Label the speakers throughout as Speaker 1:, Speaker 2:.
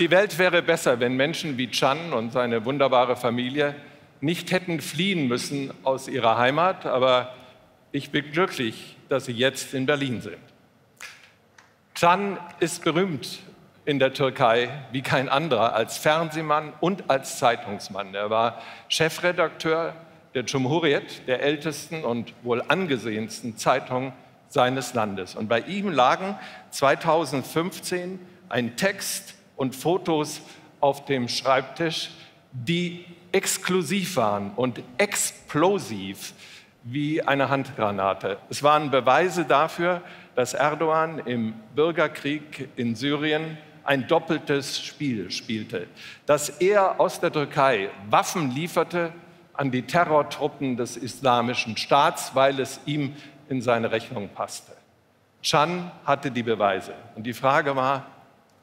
Speaker 1: Die Welt wäre besser, wenn Menschen wie Chan und seine wunderbare Familie nicht hätten fliehen müssen aus ihrer Heimat, aber ich bin glücklich, dass sie jetzt in Berlin sind. Can ist berühmt in der Türkei wie kein anderer als Fernsehmann und als Zeitungsmann. Er war Chefredakteur der Cumhuriyet, der ältesten und wohl angesehensten Zeitung seines Landes. Und bei ihm lagen 2015 ein Text und Fotos auf dem Schreibtisch, die exklusiv waren und explosiv wie eine Handgranate. Es waren Beweise dafür, dass Erdogan im Bürgerkrieg in Syrien ein doppeltes Spiel spielte, dass er aus der Türkei Waffen lieferte an die Terrortruppen des Islamischen Staats, weil es ihm in seine Rechnung passte. Chan hatte die Beweise. Und die Frage war,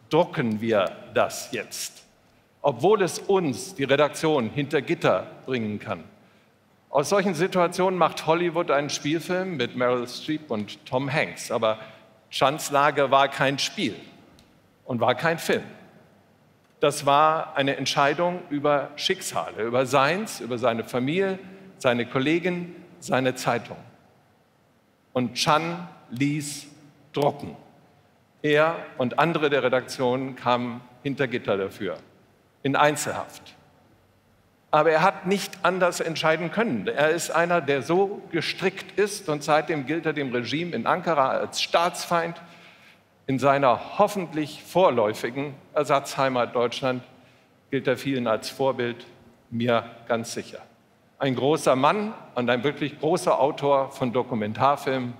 Speaker 1: drucken wir das jetzt? Obwohl es uns, die Redaktion, hinter Gitter bringen kann. Aus solchen Situationen macht Hollywood einen Spielfilm mit Meryl Streep und Tom Hanks. Aber Chans Lage war kein Spiel und war kein Film. Das war eine Entscheidung über Schicksale, über seins, über seine Familie, seine Kollegen, seine Zeitung. Und Chan ließ drucken. Er und andere der Redaktion kamen hinter Gitter dafür, in Einzelhaft. Aber er hat nicht anders entscheiden können. Er ist einer, der so gestrickt ist und seitdem gilt er dem Regime in Ankara als Staatsfeind. In seiner hoffentlich vorläufigen Ersatzheimat Deutschland gilt er vielen als Vorbild, mir ganz sicher. Ein großer Mann und ein wirklich großer Autor von Dokumentarfilmen.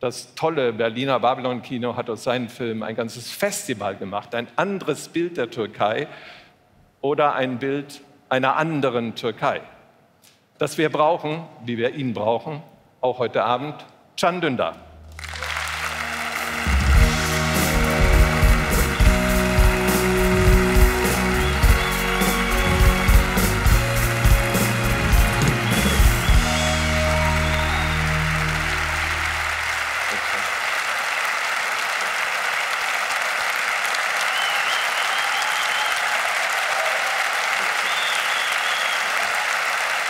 Speaker 1: Das tolle Berliner Babylon-Kino hat aus seinen Filmen ein ganzes Festival gemacht, ein anderes Bild der Türkei oder ein Bild einer anderen Türkei. Das wir brauchen, wie wir ihn brauchen, auch heute Abend,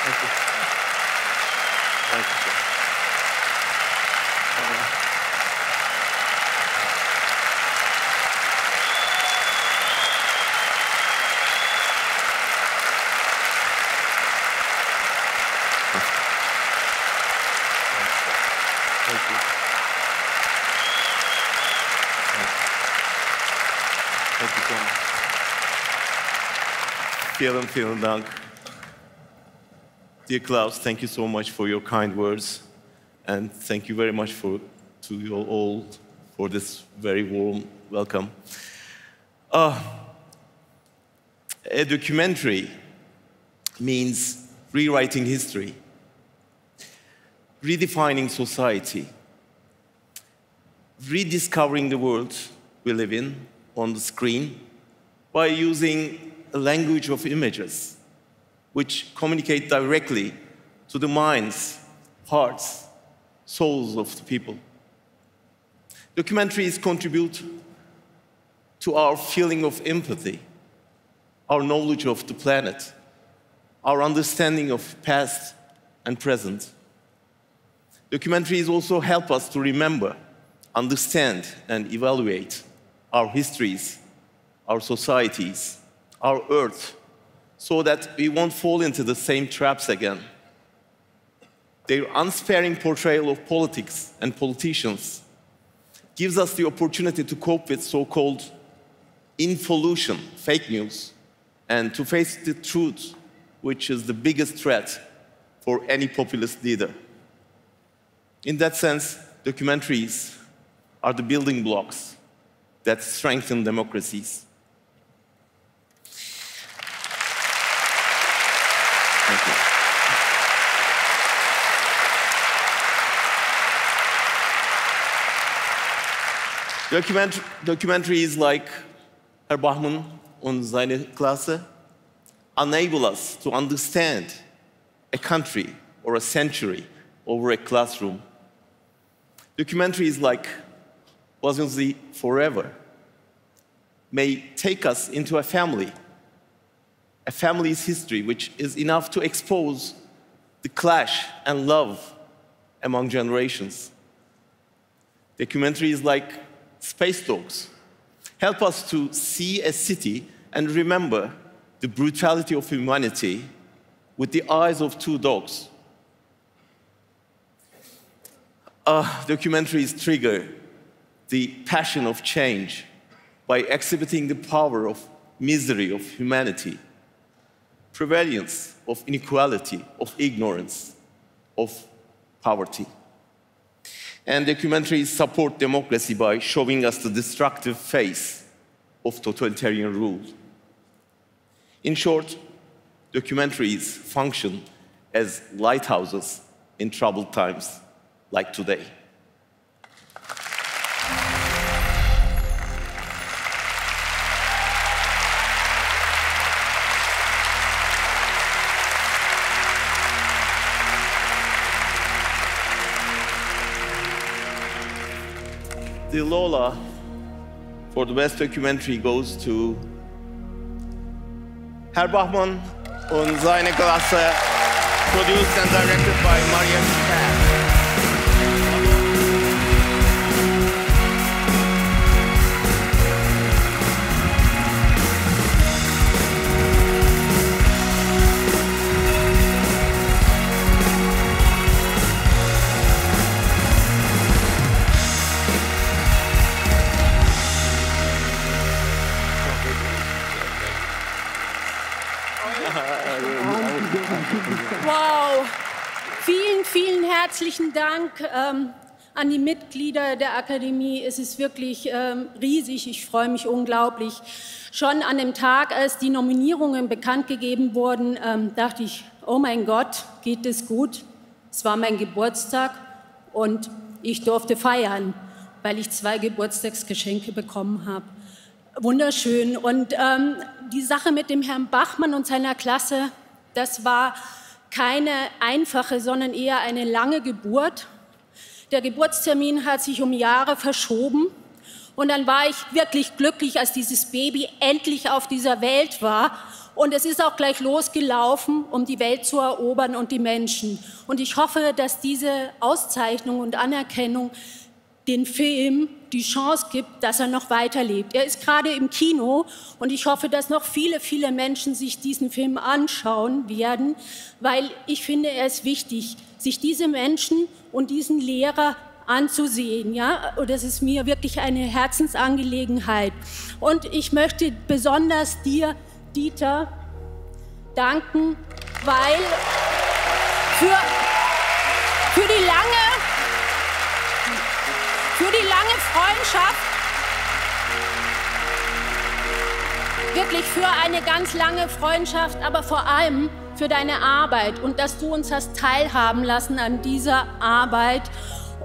Speaker 1: Thank you. Thank you, sir.
Speaker 2: Vielen, vielen Dank. Dear Klaus, thank you so much for your kind words. And thank you very much for, to you all for this very warm welcome. Uh, a documentary means rewriting history, redefining society, rediscovering the world we live in on the screen by using a language of images which communicate directly to the minds, hearts, souls of the people. Documentaries contribute to our feeling of empathy, our knowledge of the planet, our understanding of past and present. Documentaries also help us to remember, understand, and evaluate our histories, our societies, our earth so that we won't fall into the same traps again. Their unsparing portrayal of politics and politicians gives us the opportunity to cope with so called involution, fake news, and to face the truth, which is the biggest threat for any populist leader. In that sense, documentaries are the building blocks that strengthen democracies. Document documentaries like Herr Bachmann und seine Klasse enable us to understand a country or a century over a classroom. Documentaries like Wasn't Forever may take us into a family, a family's history, which is enough to expose the clash and love among generations. Documentaries like Space Dogs help us to see a city and remember the brutality of humanity with the eyes of two dogs. Uh, documentaries trigger the passion of change by exhibiting the power of misery of humanity, prevalence of inequality, of ignorance, of poverty. And documentaries support democracy by showing us the destructive face of totalitarian rule. In short, documentaries function as lighthouses in troubled times like today. The Lola for the best documentary goes to Herr Bachmann und seine Klasse, produced and directed by Marian Stahl.
Speaker 3: Wow, vielen, vielen herzlichen Dank ähm, an die Mitglieder der Akademie. Es ist wirklich ähm, riesig, ich freue mich unglaublich. Schon an dem Tag, als die Nominierungen bekannt gegeben wurden, ähm, dachte ich, oh mein Gott, geht es gut? Es war mein Geburtstag und ich durfte feiern, weil ich zwei Geburtstagsgeschenke bekommen habe. Wunderschön. Und ähm, die Sache mit dem Herrn Bachmann und seiner Klasse, das war keine einfache, sondern eher eine lange Geburt. Der Geburtstermin hat sich um Jahre verschoben. Und dann war ich wirklich glücklich, als dieses Baby endlich auf dieser Welt war. Und es ist auch gleich losgelaufen, um die Welt zu erobern und die Menschen. Und ich hoffe, dass diese Auszeichnung und Anerkennung den Film die Chance gibt, dass er noch weiterlebt. Er ist gerade im Kino und ich hoffe, dass noch viele, viele Menschen sich diesen Film anschauen werden, weil ich finde, er ist wichtig, sich diese Menschen und diesen Lehrer anzusehen. Ja? Und das ist mir wirklich eine Herzensangelegenheit. Und ich möchte besonders dir, Dieter, danken, weil für, lange Freundschaft, wirklich für eine ganz lange Freundschaft, aber vor allem für deine Arbeit und dass du uns hast teilhaben lassen an dieser Arbeit.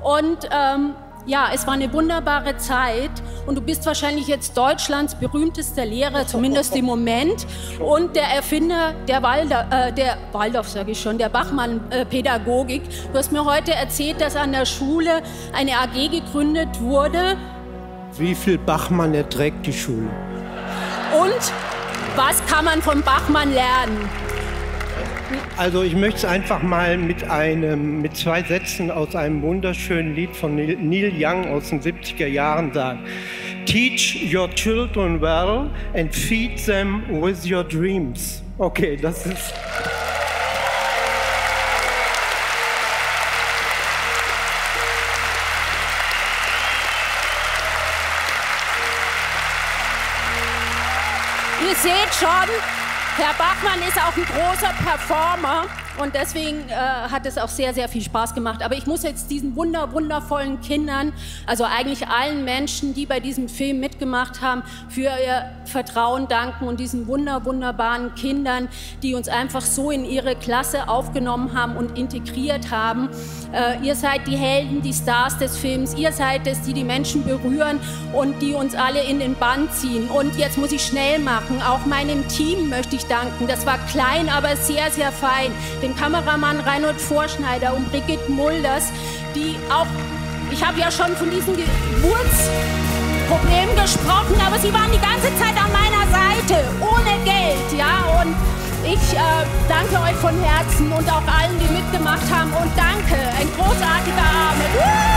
Speaker 3: Und ähm, ja, es war eine wunderbare Zeit und du bist wahrscheinlich jetzt Deutschlands berühmtester Lehrer, zumindest im Moment. Und der Erfinder der, Waldorf, äh, der Waldorf, sage ich schon, der Bachmann-Pädagogik. Du hast mir heute erzählt, dass an der Schule eine AG gegründet wurde.
Speaker 4: Wie viel Bachmann erträgt die Schule?
Speaker 3: Und was kann man von Bachmann lernen?
Speaker 4: Also ich möchte es einfach mal mit, einem, mit zwei Sätzen aus einem wunderschönen Lied von Neil Young aus den 70er Jahren sagen. Teach your children well and feed them with your dreams. Okay, das ist...
Speaker 3: Ihr seht schon, Herr Bachmann ist auch ein großer Performer und deswegen äh, hat es auch sehr, sehr viel Spaß gemacht. Aber ich muss jetzt diesen wunder, wundervollen Kindern, also eigentlich allen Menschen, die bei diesem Film mitgemacht haben, für ihr Vertrauen danken und diesen wunder, wunderbaren Kindern, die uns einfach so in ihre Klasse aufgenommen haben und integriert haben. Äh, ihr seid die Helden, die Stars des Films. Ihr seid es, die die Menschen berühren und die uns alle in den Bann ziehen. Und jetzt muss ich schnell machen. Auch meinem Team möchte ich danken. Das war klein, aber sehr, sehr fein dem Kameramann Reinhold Vorschneider und Brigitte Mulders, die auch, ich habe ja schon von diesen Geburtsproblemen gesprochen, aber sie waren die ganze Zeit an meiner Seite, ohne Geld, ja, und ich äh, danke euch von Herzen und auch allen, die mitgemacht haben und danke, ein großartiger Abend.